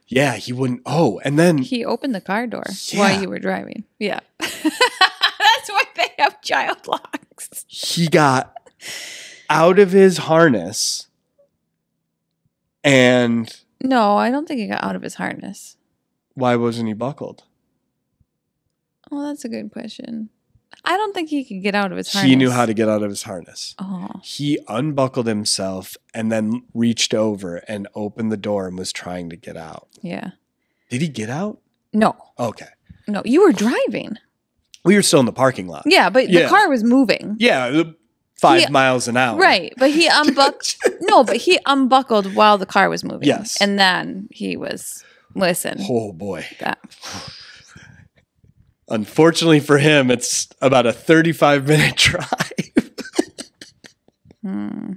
Yeah, he wouldn't. Oh, and then He opened the car door Yeah. while you were driving. Yeah. [laughs] That's why they have child locks. he got out of his harness, and No, I don't think he got out of his harness. why wasn't he buckled? Oh, that's a good question. I don't think he could get out of his harness. He knew how to get out of his harness. Oh, He unbuckled himself and then reached over and opened the door and was trying to get out. yeah. Did he get out? No, Okay. no, you were driving. We were still in the parking lot. Yeah, but Yeah. the car was moving. Yeah, five He- miles an hour. Right, but he unbuckled. [laughs] no, but he unbuckled while the car was moving. Yes. and then he was listen. Oh boy. That, Unfortunately for him, it's about a 35 minute [laughs] drive. hmm.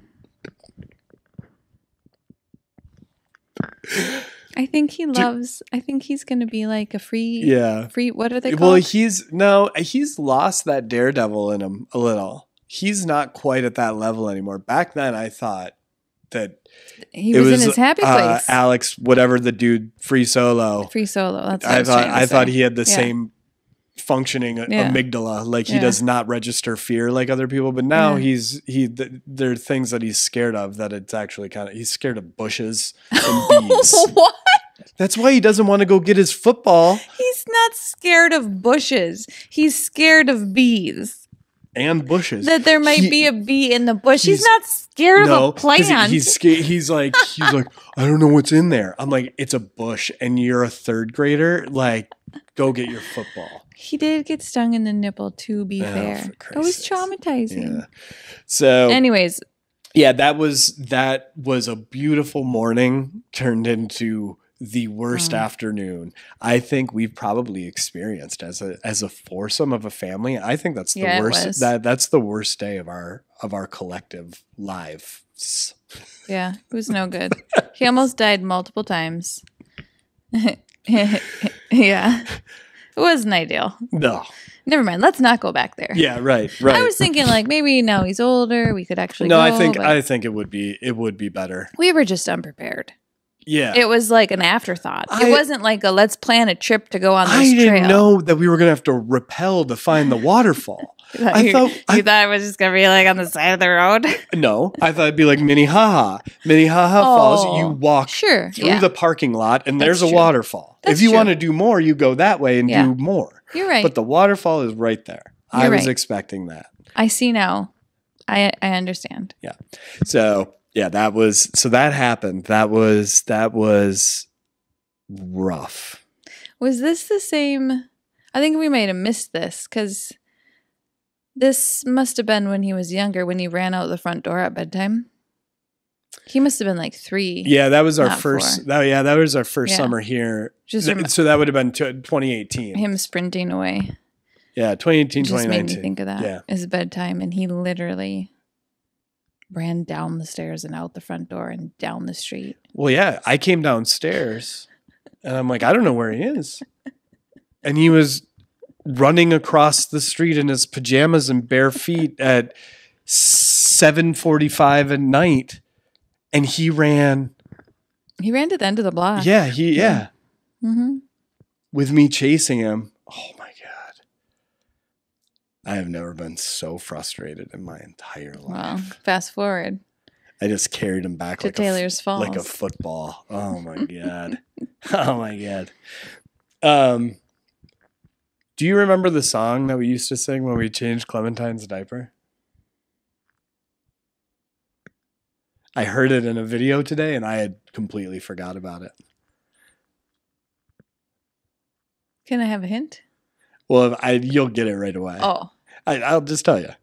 I think he loves. I think he's going to be like a free. yeah. Free. What are they called? Well, he's no, he's lost that daredevil in him a little. He's not quite at that level anymore. Back then, I thought that he was, was in his happy uh, place. Alex, whatever the dude, free solo. free solo. That's what I, thought I thought he had the Yeah. same functioning Yeah. amygdala like he Yeah. does not register fear like other people but now Yeah. he's he th- there are things that he's scared of that it's actually kind of he's scared of bushes [laughs] and bees what? that's why he doesn't want to go get his football He's not scared of bushes. He's scared of bees. and bushes That there might He- be a bee in the bush. He's, he's- not scared no of a 'cause he- plant. he's sca- he's like he's like i don't know what's in there i'm like it's a bush and you're a third grader like go get your football He did get stung in the nipple, to be Oh, fair. for It Christ's was sakes. traumatizing. yeah so Anyways, yeah that was that was a beautiful morning turned into the worst Mm. afternoon i think we've probably experienced as a as a foursome of a family i think that's the Yeah, it worst that that's the worst day of our of our collective lives yeah, it was no good. [laughs] he almost died multiple times. [laughs] yeah. [laughs] It wasn't ideal. no Never mind. Let's not go back there. yeah right right I was thinking like maybe now he's older, we could actually no go, i think but i think it would be it would be better we were just unprepared. yeah It was like an afterthought. I- it wasn't like a let's plan a trip to go on this i didn't know that we were gonna have to rappel to find the waterfall thought, I you, thought- you I- thought it was just gonna be like on the side of the road. [laughs] no i thought it'd be like minnehaha minnehaha falls you Oh, walk Sure. through yeah. the parking lot and there's That's a true. waterfall. That's if you true. want to do more, you go that way and Yeah. do more. You're right. But the waterfall is right there. I You're was right. expecting that. I see now. I I understand. Yeah. So yeah, that was so that happened. That was that was rough. Was this the same? I think we might have missed this because this must have been when he was younger, when he ran out the front door at bedtime. He must have been like three. Yeah, that was our first. That, yeah, that was our first Yeah. summer here. Just Th- rem- so that would have been t- 2018. him sprinting away. Yeah, 2018, just made me think of that. Yeah. His bedtime, and he literally ran down the stairs and out the front door and down the street. Well, yeah, I came downstairs and I'm like, I don't know where he is. And he was running across the street in his pajamas and bare feet at 7:45 at night and he ran He ran to the end of the block. yeah, he yeah, hmm with me chasing him. Oh my god. I have never been so frustrated in my entire life. fast forward I just carried him back to like a Taylor's Falls. like a football. Oh my [laughs] god. oh my god. Um, do you remember the song that we used to sing when we changed Clementine's diaper? I heard it in a video today and I had completely forgot about it. Can I have a hint? Well, I you'll get it right away. Oh. I, I'll just tell you.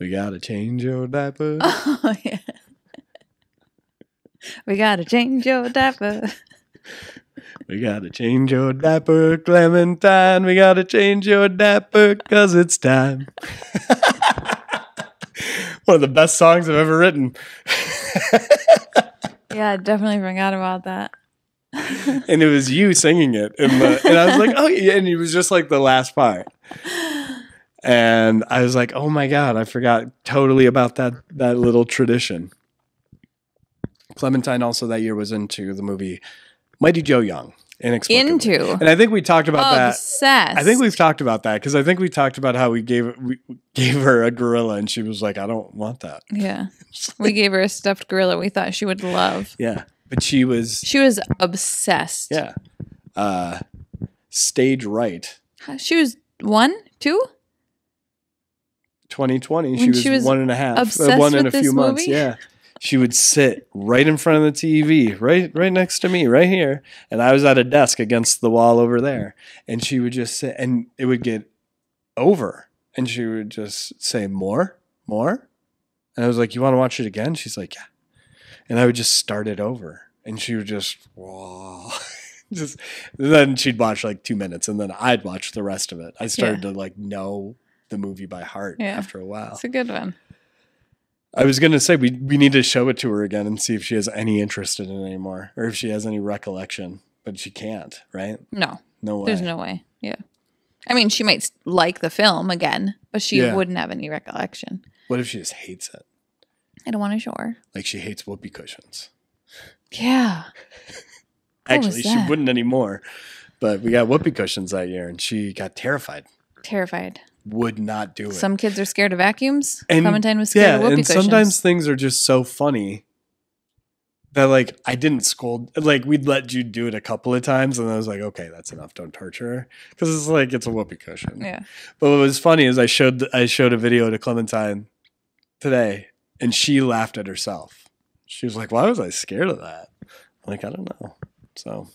We gotta change your diaper. [laughs] Oh, yeah. We gotta change your diaper. [laughs] We gotta change your diaper, Clementine. We gotta change your diaper because it's time. [laughs] One of the best songs I've ever written. [laughs] Yeah, I definitely forgot about that. [laughs] and it was you singing it. And, the, and I was like, oh, yeah. And it was just like the last part. And I was like, oh my God, I forgot totally about that, that little tradition. Clementine also that year was into the movie Mighty Joe Young. Into And I think we talked about that. obsessed. I think we've talked about that because I think we talked about how we gave we gave her a gorilla and she was like, I don't want that. Yeah. [laughs] We gave her a stuffed gorilla we thought she would love. Yeah, but she was She was obsessed. yeah, uh, stage right. She was one, two? 2020. She was, she was one and a half, uh, obsessed one in a few months. movie? Yeah, she would sit right in front of the TV, right, right next to me, right here, and I was at a desk against the wall over there, and she would just sit, and it would get over, and she would just say more, more, and I was like, "You want to watch it again?" She's like, "Yeah," and I would just start it over, and she would just, whoa. [laughs] Just then she'd watch like two minutes and then I'd watch the rest of it. I started to like know the movie by heart Yeah. after a while. It's a good one. I was gonna say we we need to show it to her again and see if she has any interest in it anymore, or if she has any recollection. But she can't, right? No, No way. there's no way. Yeah. I mean, she might like the film again, but she Yeah. wouldn't have any recollection. What if she just hates it? I don't want to show her. Like she hates whoopee cushions. Yeah. [laughs] What was Actually, she that? wouldn't anymore. But we got whoopee cushions that year, and she got terrified. Terrified. Would not do it. Some kids are scared of vacuums. And- Clementine was scared yeah, of whoopee and cushions. sometimes things are just so funny that like I didn't scold. Like we'd let you do it a couple of times, and I was like, okay, that's enough. Don't torture her because it's like it's a whoopee cushion. Yeah. But what was funny is I showed I showed a video to Clementine today, and she laughed at herself. She was like, "Why was I scared of that?" I'm like, I don't know. So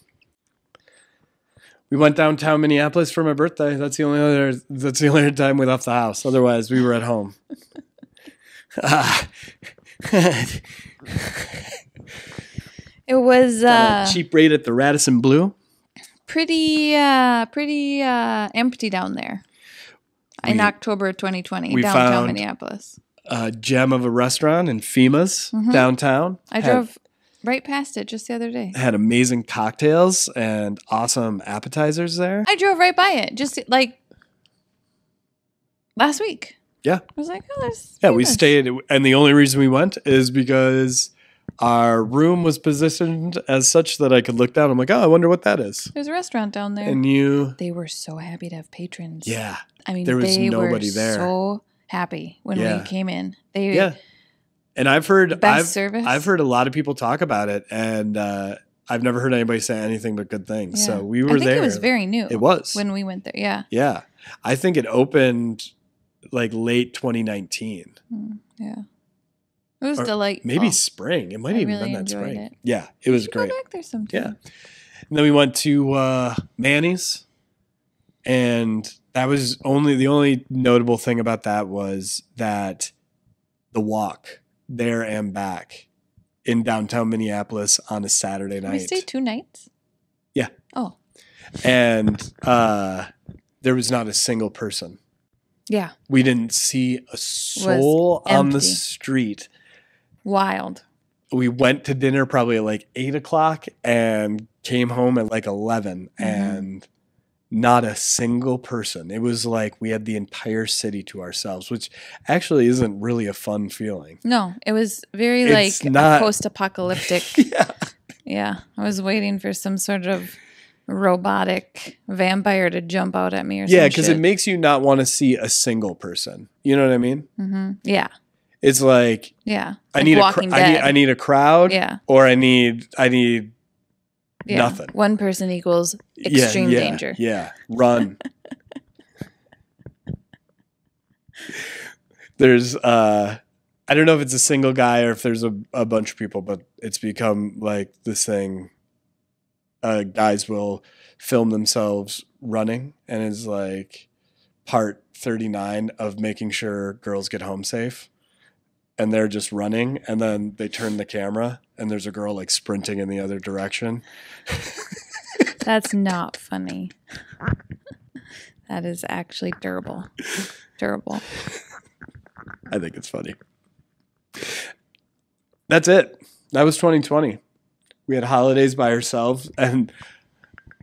we went downtown Minneapolis for my birthday. That's the only other. That's the only other time we left the house. Otherwise, we were at home. [laughs] It was uh, a cheap rate at the Radisson Blu. pretty uh, pretty uh, empty down there in We- October 2020, we downtown Minneapolis. A gem of a restaurant in Fhima's Mhm. downtown. I Had- drove right past it just the other day. had amazing cocktails and awesome appetizers there. I drove right by it just like last week. Yeah. I was like, oh, Yeah, we famous. stayed, and the only reason we went is because our room was positioned as such that I could look down. I'm like, oh, I wonder what that is. There's a restaurant down there. And you, they were so happy to have patrons. yeah, I mean, there was they nobody were there. so happy when Yeah. we came in. They yeah. And I've heard, best I've, service. I've heard a lot of people talk about it, and uh, I've never heard anybody say anything but good things. Yeah. So we were I think there. it was very new. It was. when we went there. Yeah, yeah, I think it opened like late 2019. yeah. It was Or delightful. maybe spring. It might I even really been that spring. it. Yeah, it was great. Go back there sometime. Yeah. And then we went to uh, Manny's, and that was only the only notable thing about that was that the walk there and back in downtown Minneapolis on a Saturday Did night, we stay two nights. Yeah. Oh, and uh, there was not a single person. yeah. We didn't see a soul on the street. Wild. we went to dinner probably at like eight o'clock and came home at like 11 Mm-hmm. and not a single person it was like we had the entire city to ourselves which actually isn't really a fun feeling No, it was very It's like not- post-apocalyptic. [laughs] yeah yeah, I was waiting for some sort of robotic vampire to jump out at me or something. yeah because it makes you not want to see a single person you know what i mean Mm-hmm. Yeah, it's like yeah. i Like need a cr- I need, I need a crowd Yeah, or i need i need Yeah. Nothing. One person equals Yeah, extreme yeah, danger. Yeah, run. there's uh I don't know if it's a single guy or if there's a, a bunch of people, but it's become like this thing. Uh, guys will film themselves running, and it's like part 39 of making sure girls get home safe. And they're just running, and then they turn the camera, and there's a girl like sprinting in the other direction. [laughs] That's not funny. that is actually durable. Durable. I think it's funny. That's it. That was 2020. We had holidays by ourselves, and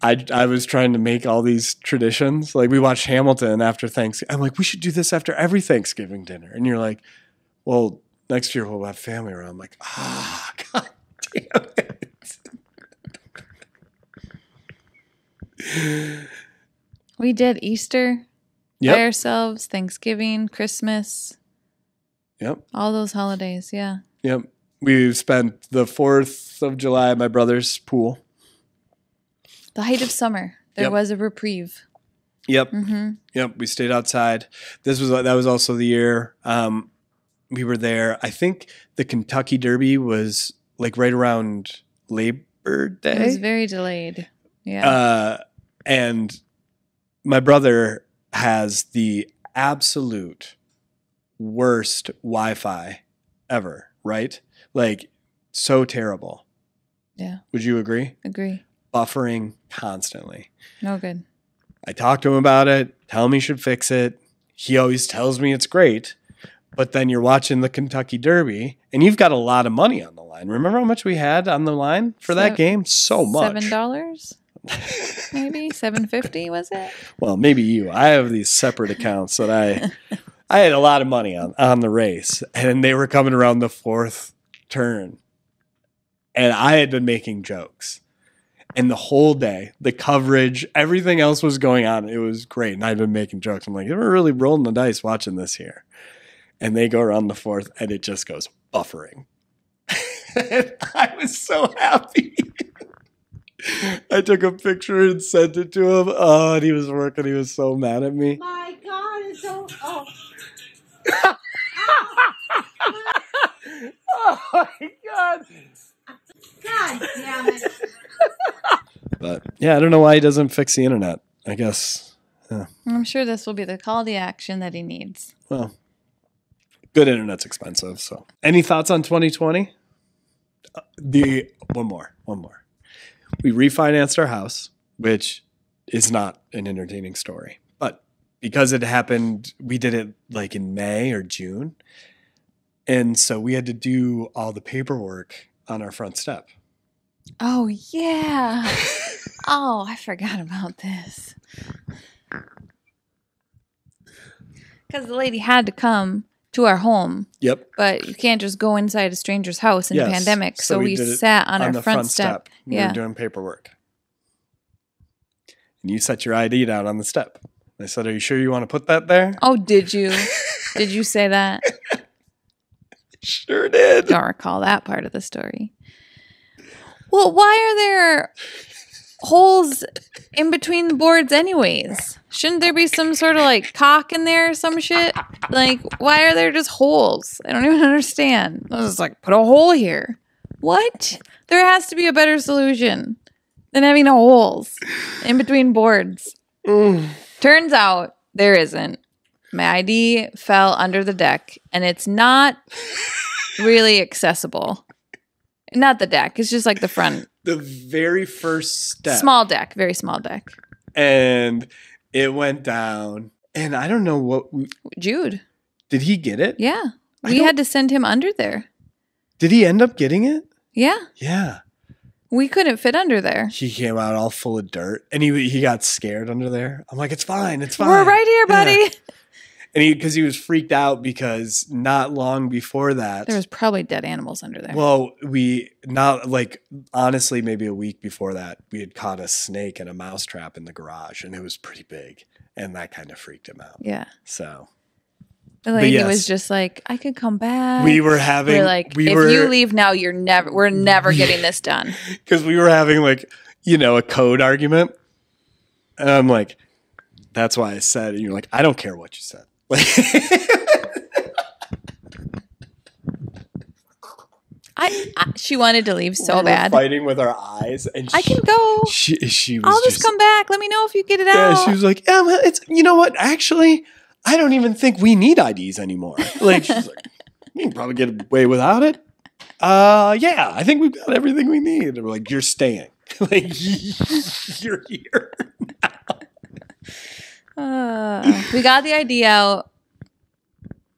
I I was trying to make all these traditions. Like we watched Hamilton after Thanksgiving. I'm like, we should do this after every Thanksgiving dinner. And you're like, well, next year we'll have family around. I'm like, ah, [laughs] god damn it. We did Easter by ourselves, Thanksgiving, Christmas, Yep. all those holidays. Yeah. Yep. We spent the 4th of July at my brother's pool. The height of summer. There Yep. was a reprieve. Yep. hmm Yep, we stayed outside. This was that was also the year um, we were there. I think the Kentucky Derby was like right around Labor Day. It was very delayed. Yeah. uh, and my brother has the absolute worst Wi-Fi ever. Right, like so terrible. yeah. Would you agree? Agree. Buffering constantly. No good. I talk to him about it, tell him he should fix it. He always tells me it's great. But then you're watching the Kentucky Derby and you've got a lot of money on the line. Remember how much we had on the line for that game? So much. Seven dollars, maybe [laughs] seven fifty. Was it? Well, maybe you. I have these separate accounts that I [laughs] I had a lot of money on on the race and they were coming around the fourth turn. And I had been making jokes. And the whole day, the coverage, everything else was going on. It was great. And I'd been making jokes. I'm like, we're really rolling the dice watching this here. And they go around the fourth and it just goes buffering. and [laughs] I was so happy. I took a picture and sent it to him. Oh, and he was working. He was so mad at me. My God, it's so. Oh, [laughs] Oh my god. God damn it. But yeah, I don't know why he doesn't fix the internet. I guess. I'm sure this will be the call to action that he needs. Well, good internet's expensive. So, any thoughts on 2020? Uh, the one more, one more. We refinanced our house, which is not an entertaining story, but because it happened, we did it like in May or June, and so we had to do all the paperwork on our front step. Oh yeah. [laughs] oh, I forgot about this. Because the lady had to come to our home, Yep. but you can't just go inside a stranger's house in a pandemic. So So, we we, sat on, our the front, step. We Yeah. were doing paperwork. And you set your ID down on the step. I said, Are you sure you want to put that there? Oh, did you? [laughs] did you say that? Sure did. Don't recall that part of the story. Well, why are there holes in between the boards, anyways? Shouldn't there be some sort of like cock in there or some shit? Like, why are there just holes? I don't even understand. I was just like, put a hole here. What? There has to be a better solution than having no holes in between boards. Mm. Turns out there isn't. My ID fell under the deck, and it's not really accessible. Not the deck, it's just like the front. The very first step. Small deck, very small deck. And it went down. And I don't know what. We, Jude. did he get it? Yeah. I We had to send him under there. Did he end up getting it? Yeah. Yeah. We couldn't fit under there. He came out all full of dirt and he he got scared under there. I'm like, it's fine, it's fine. We're right here, Yeah. And he because he was freaked out because not long before that There was probably dead animals under there. Well, we not like honestly, maybe a week before that, we had caught a snake and a mouse trap in the garage, and it was pretty big, and that kind of freaked him out. yeah. So The lady yes. was just like, I could come back. we were having We're like, we if were you leave now, you're never we're never getting this done. [laughs] because we were having like you know, a code argument. And I'm like, that's why I said, and you're like, I don't care what you said. I, I she wanted to leave so We were bad. fighting with our eyes, and I she, can go. She, she was I'll just, come back. Let me know if you get it Yeah, out. she was like, yeah, well, it's you know what? Actually, I don't even think we need IDs anymore. Like, she's like, we can probably get away without it. Uh, yeah, I think we've got everything we need. And we're like, you're staying. [laughs] like, [laughs] you're here. Uh, we got the ID out.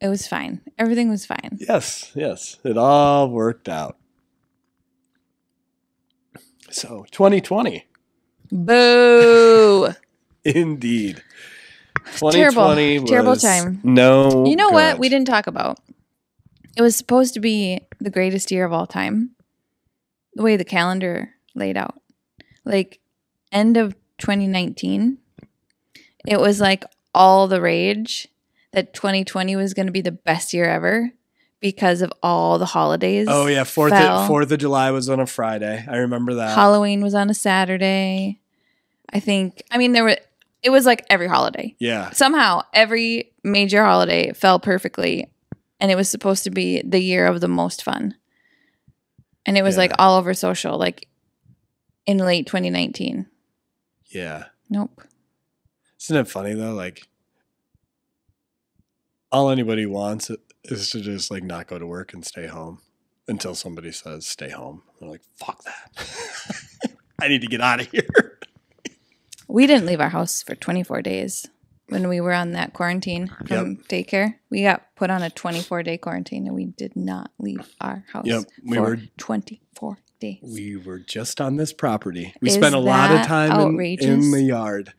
It was fine. Everything was fine. Yes, yes, it all worked out. So, 2020, Boo. [laughs] indeed. Terrible. 2020 Terrible was time. No, you know what? We didn't talk about. It was supposed to be the greatest year of all time. The way the calendar laid out. Like end of 2019, it was like all the rage that 2020 was going to be the best year ever because of all the holidays. Oh yeah, Fourth of, Fourth of July was on a Friday. I remember that. Halloween was on a Saturday. I think I mean there were it was like every holiday. yeah, Somehow every major holiday fell perfectly and it was supposed to be the year of the most fun. And it was like all over social like in late 2019. yeah. Nope. Isn't it funny though? Like, all anybody wants is to just like not go to work and stay home until somebody says stay home. They're like, fuck that. [laughs] I need to get out of here. We didn't leave our house for 24 days when we were on that quarantine from daycare. We got put on a 24 day quarantine and we did not leave our house Yep, we for were- 24 days. We were just on this property. We Is spent a lot of time in, in the yard.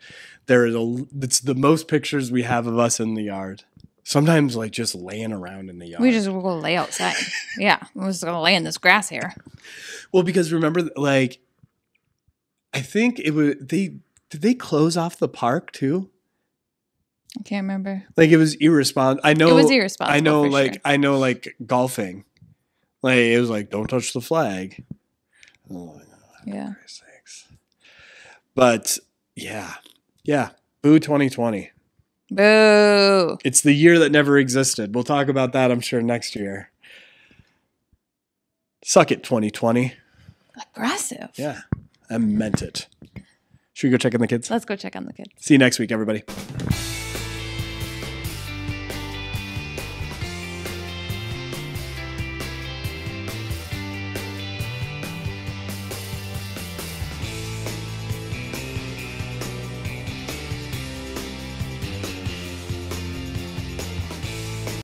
There is a. It's the most pictures we have of us in the yard. Sometimes like just laying around in the yard. We just will go lay outside. [laughs] yeah, we're just gonna lay in this grass here. Well, because remember, like, I think it was they did they close off the park too? I can't remember. Like it was irresponsible. I know it was irresponsible. I know, like sure. I know, like golfing. Like it was like, don't touch the flag. Oh, yeah. But yeah, yeah. Boo 2020. Boo. It's the year that never existed. We'll talk about that, I'm sure, next year. Suck it, 2020. Aggressive. Yeah, I meant it. Should we go check on the kids? Let's go check on the kids. See you next week, everybody.